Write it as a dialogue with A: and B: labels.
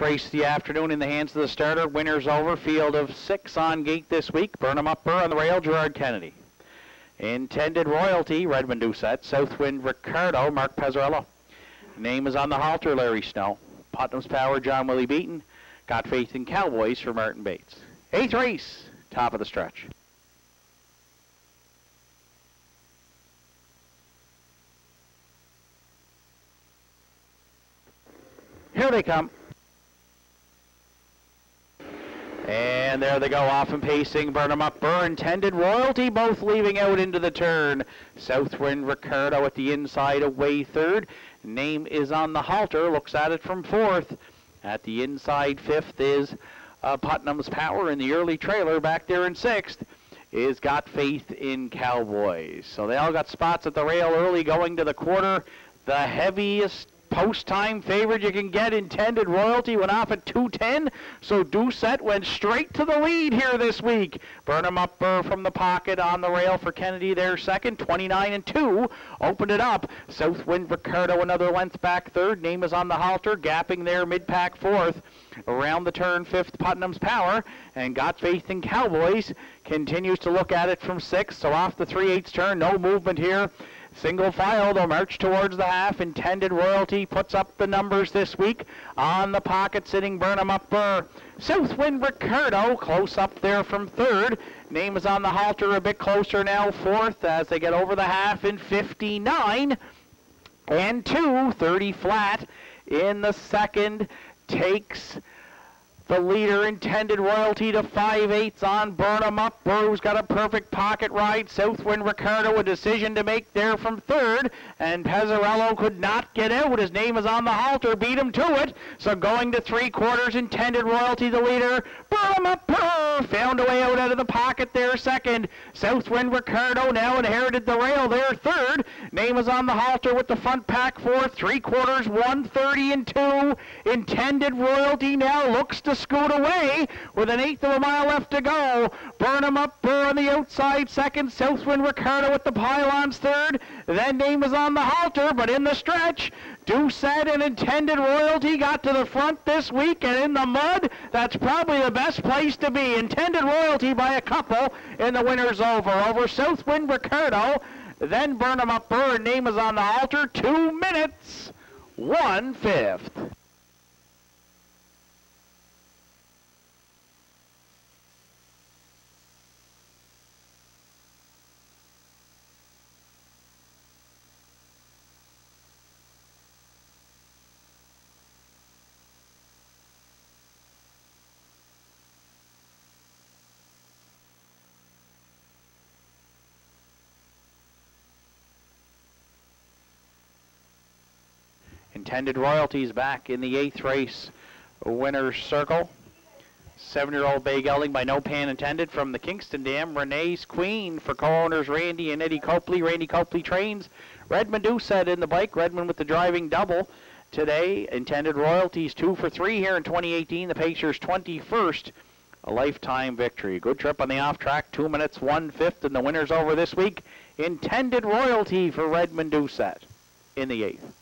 A: race the afternoon in the hands of the starter. Winners over. Field of six on gate this week. Burnham Up Burr on the rail. Gerard Kennedy. Intended Royalty, Redmond Doucette. Southwind Ricardo, Mark Pezzarello. Name is on the halter, Larry Snow. Putnam's Power, John Willie Beaton. Got Faith in Cowboys for Martin Bates. Eighth race, top of the stretch. Here they come. And there they go, off and pacing. Burnham up, Burn, intended royalty, both leaving out into the turn. Southwind Ricardo at the inside, away third. Name is on the halter, looks at it from fourth. At the inside, fifth is uh, Putnam's Power in the early trailer. Back there in sixth is Got Faith in Cowboys. So they all got spots at the rail early going to the quarter. The heaviest post-time favorite you can get. Intended Royalty went off at 210, so Doucette went straight to the lead here this week. Burnham up Burr from the pocket on the rail for Kennedy there second, 29 and 2. Opened it up. Southwind Ricardo another length back third. Name is on the halter, gapping there mid-pack fourth. Around the turn, fifth, Putnam's Power, and Got Faith in Cowboys continues to look at it from sixth. So off the 3-8 turn, no movement here. Single file, they'll march towards the half. Intended Royalty puts up the numbers this week. On the pocket, sitting Burnham up Burr. Southwind Ricardo, close up there from third. Name is on the halter, a bit closer now, fourth, as they get over the half in 59 and 2, 30 flat in the second. Takes the leader intended royalty to 5 eighths on Burnham up. Burrow's got a perfect pocket ride. Southwind Ricardo a decision to make there from third. And Pezzarello could not get out. His name is on the halter. Beat him to it. So going to three quarters, intended royalty the leader. Burnham up. Burr found a way out out of the pocket there second. Southwind Ricardo now inherited the rail there third. Name is on the halter with the front pack fourth. Three quarters, 130 and two. Intended royalty now looks to scoot away with an eighth of a mile left to go. Burnham up, Burr on the outside second. Southwind Ricardo with the pylons third. Then name is on the halter, but in the stretch, Doucette and intended royalty got to the front this week, and in the mud, that's probably the best place to be. Intended royalty by a couple in the winner's over. Over Southwind Ricardo, then Burnham up, Burr. Name is on the halter. Two minutes, one fifth. Intended royalties back in the eighth race winner's circle. Seven-year-old bay gelding by no pan intended from the Kingston Dam. Renee's Queen for co-owners Randy and Eddie Copley. Randy Copley trains. Redmond Doucette in the bike. Redmond with the driving double today. Intended royalties two for three here in 2018. The Pacers 21st. A lifetime victory. Good trip on the off track. Two minutes, one fifth, and the winners over this week. Intended royalty for Redmond Doucette in the eighth.